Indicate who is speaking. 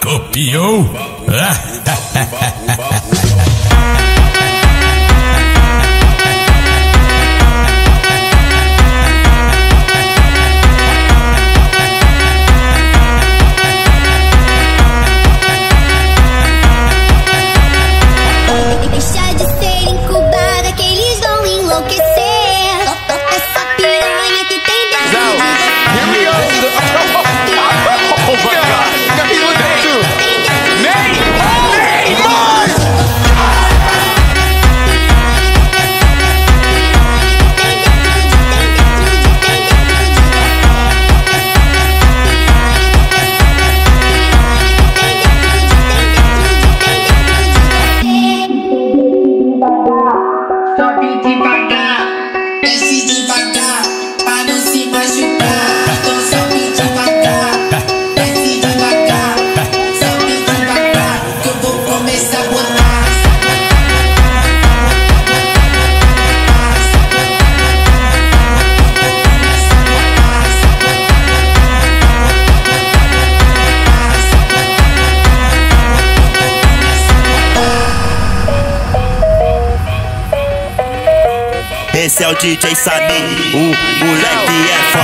Speaker 1: Copiou?
Speaker 2: Ah. de
Speaker 3: devagar para não se machucar.
Speaker 4: Esse é o DJ Sabi, o moleque é foda.